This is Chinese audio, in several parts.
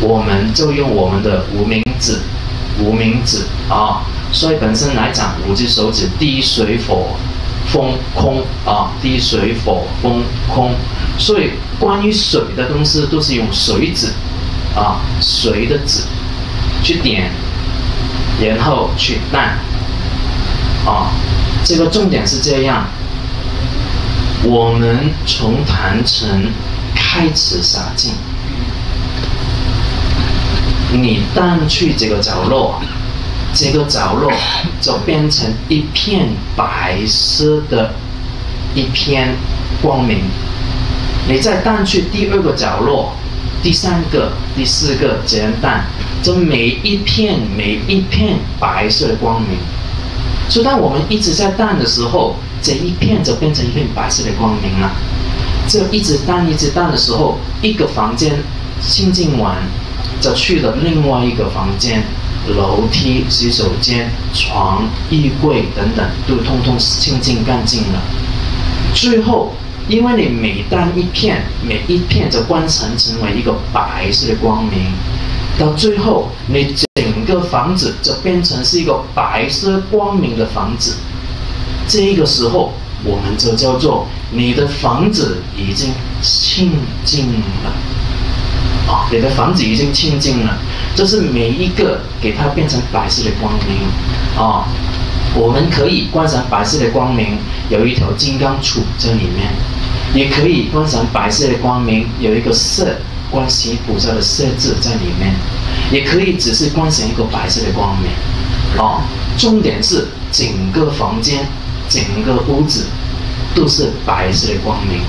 我们就用我们的无名指，无名指啊。所以本身来讲，五只手指地水火风空啊，地水火风空。所以关于水的东西都是用水指啊，水的指去点，然后去淡啊。这个重点是这样。我们从坛城开始洒净，你淡去这个角落。这个角落就变成一片白色的一片光明。你再淡去第二个角落、第三个、第四个这样淡，这每一片每一片白色的光明。所以当我们一直在淡的时候，这一片就变成一片白色的光明了。这一直淡一直淡的时候，一个房间清净完，就去了另外一个房间。楼梯、洗手间、床、衣柜等等，都通通清净干净了。最后，因为你每当一片，每一片就观成成为一个白色的光明，到最后，你整个房子就变成是一个白色光明的房子。这个时候，我们就叫做你的房子已经清净了。你的房子已经清净了。就是每一个给它变成白色的光明啊，我们可以观赏白色的光明，有一条金刚杵在里面；也可以观赏白色的光明，有一个色观世菩萨的色字在里面；也可以只是观赏一个白色的光明啊。重点是整个房间、整个屋子都是白色的光明。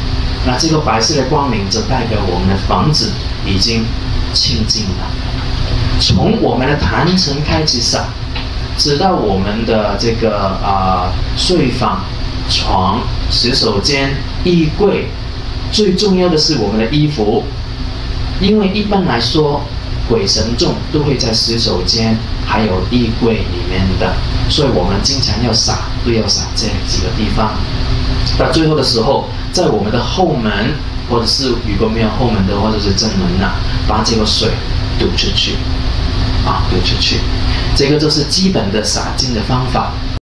那这个白色的光明就代表我们的房子已经清净了。从我们的坛城开始扫，直到我们的这个啊睡房、床、洗手间、衣柜，最重要的是我们的衣服，因为一般来说鬼神众都会在洗手间还有衣柜里面的，所以我们经常要撒，都要撒这几个地方。到最后的时候，在我们的后门，或者是如果没有后门的，话，就是正门呐，把这个水堵出去。啊，堵出去，这个就是基本的洒净的方法。